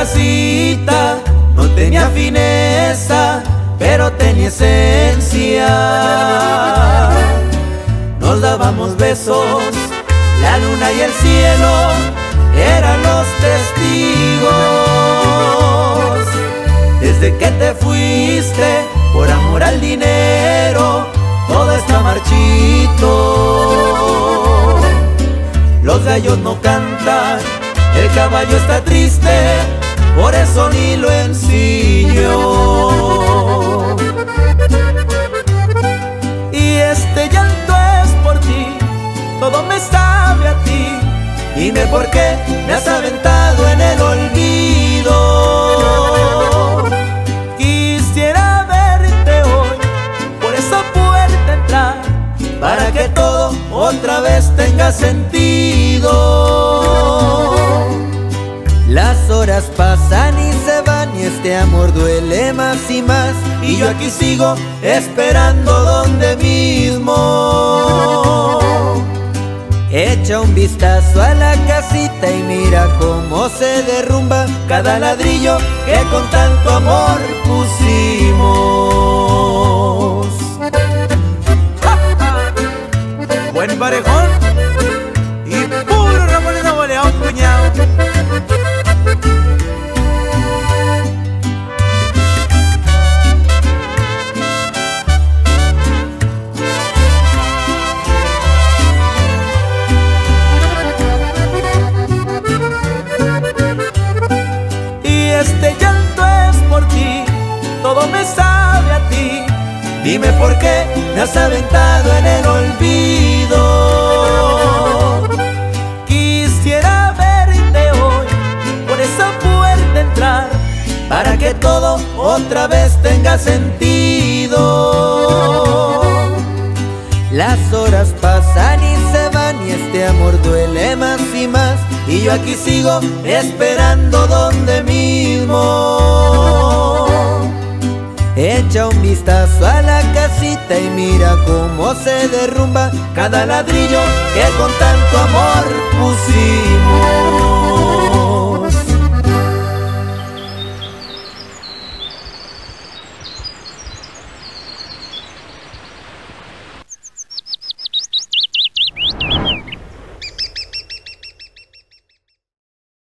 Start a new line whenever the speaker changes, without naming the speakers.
casita no tenía fineza, pero tenía esencia. Besos, la luna y el cielo eran los testigos. Desde que te fuiste, por amor al dinero, todo está marchito. Los gallos no cantan, el caballo está triste, por eso ni lo ensillo. Todo me sabe a ti. Dime por qué me has aventado en el olvido. Quisiera verte hoy, por esa puerta entrar, para que todo otra vez tenga sentido. Las horas pasan y se van y este amor duele más y más Y yo aquí sigo esperando donde mismo vistazo a la casita y mira cómo se derrumba cada ladrillo que con tanto amor todo me sabe a ti. Dime por qué me has aventado en el olvido. Quisiera verte hoy, por esa puerta entrar, para que todo otra vez tenga sentido. Las horas pasan y se van y este amor duele más y más Y yo aquí sigo esperando donde mismo Echa un vistazo a la casita y mira cómo se derrumba cada ladrillo que con tanto amor pusimos